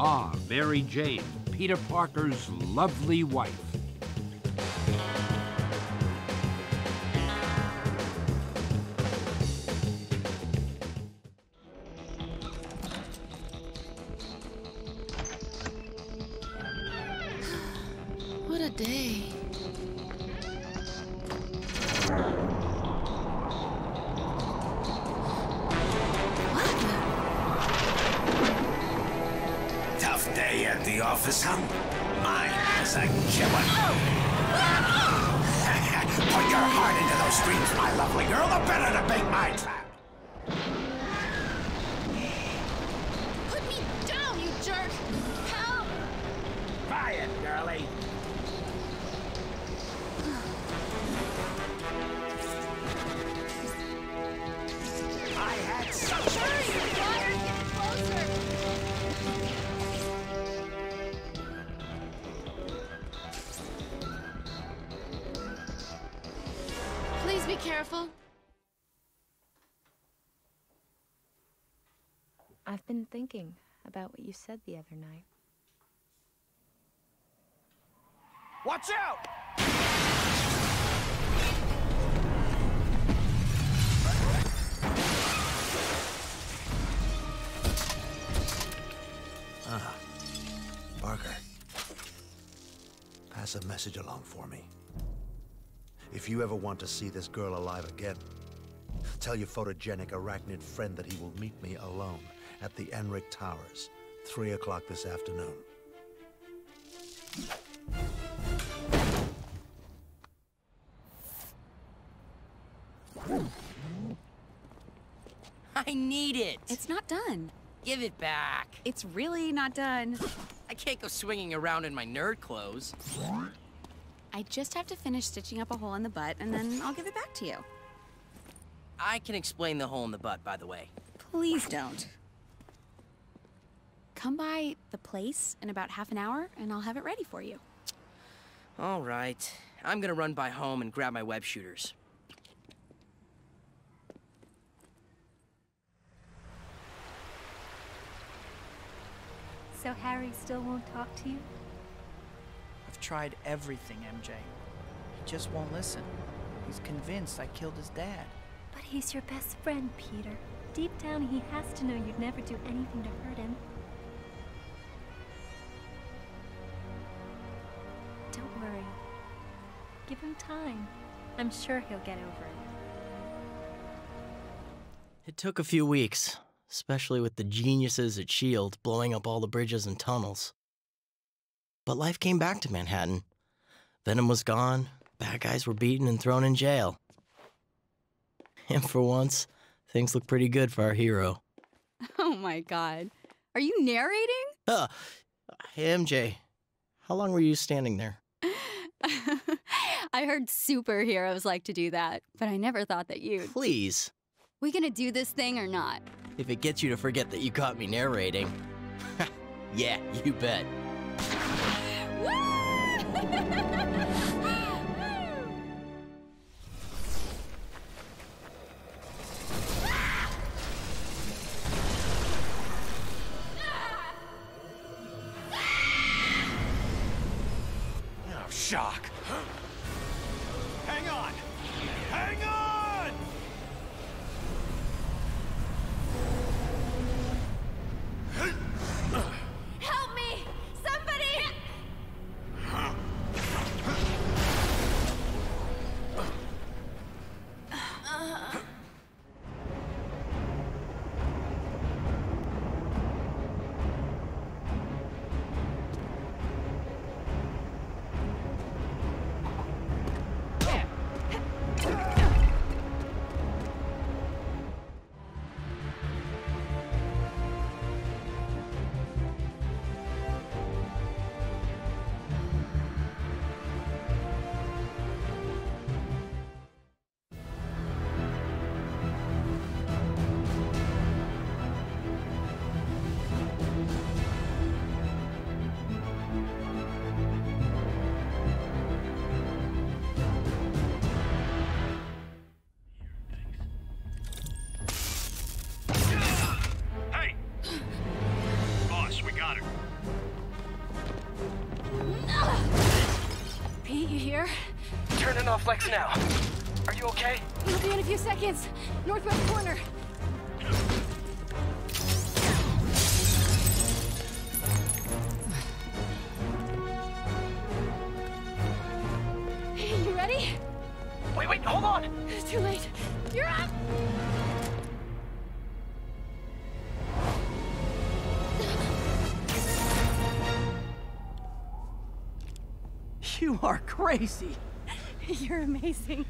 Ah, Mary Jane, Peter Parker's lovely wife. What a day. Tough day at the office, huh? Mine is a killer. Oh, Put your heart into those streams, my lovely girl. The better to bait my trap. Put me down, you jerk! Help! Quiet, girlie. Careful. I've been thinking about what you said the other night. Watch out! Ah, Parker. Pass a message along for me. If you ever want to see this girl alive again, tell your photogenic arachnid friend that he will meet me alone at the Enric Towers, 3 o'clock this afternoon. I need it. It's not done. Give it back. It's really not done. I can't go swinging around in my nerd clothes. I just have to finish stitching up a hole in the butt, and then I'll give it back to you. I can explain the hole in the butt, by the way. Please don't. Come by the place in about half an hour, and I'll have it ready for you. All right. I'm gonna run by home and grab my web shooters. So Harry still won't talk to you? I've tried everything, MJ. He just won't listen. He's convinced I killed his dad. But he's your best friend, Peter. Deep down, he has to know you'd never do anything to hurt him. Don't worry. Give him time. I'm sure he'll get over it. It took a few weeks, especially with the geniuses at S.H.I.E.L.D. blowing up all the bridges and tunnels. But life came back to Manhattan. Venom was gone, bad guys were beaten and thrown in jail. And for once, things look pretty good for our hero. Oh my god. Are you narrating? Huh. Hey, MJ, how long were you standing there? I heard superheroes like to do that, but I never thought that you'd. Please, We gonna do this thing or not? if it gets you to forget that you caught me narrating. yeah, you bet. Ah! Ah! Ah! Oh, shock. Turn off Lex now. Are you okay? We'll be in a few seconds. Northwest corner. You ready? Wait, wait, hold on! It's too late. You're up! You are crazy. You're amazing.